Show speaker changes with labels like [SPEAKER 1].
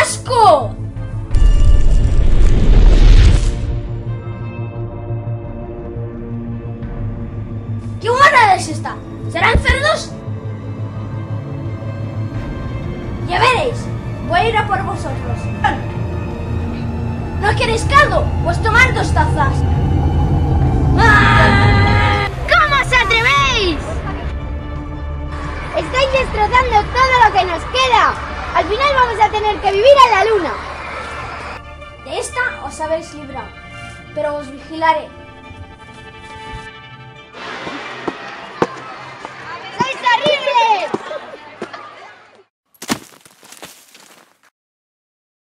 [SPEAKER 1] asco! ¡Qué buena es esta! ¿Serán cerdos? Ya veréis, voy a ir a por vosotros. ¿No queréis caldo? Pues tomad dos tazas. ¡Ah!
[SPEAKER 2] ¿Cómo os atrevéis? Estáis destrozando todo lo que nos queda. Al final vamos a tener que vivir en la luna.
[SPEAKER 1] De esta os habéis librado, pero os vigilaré.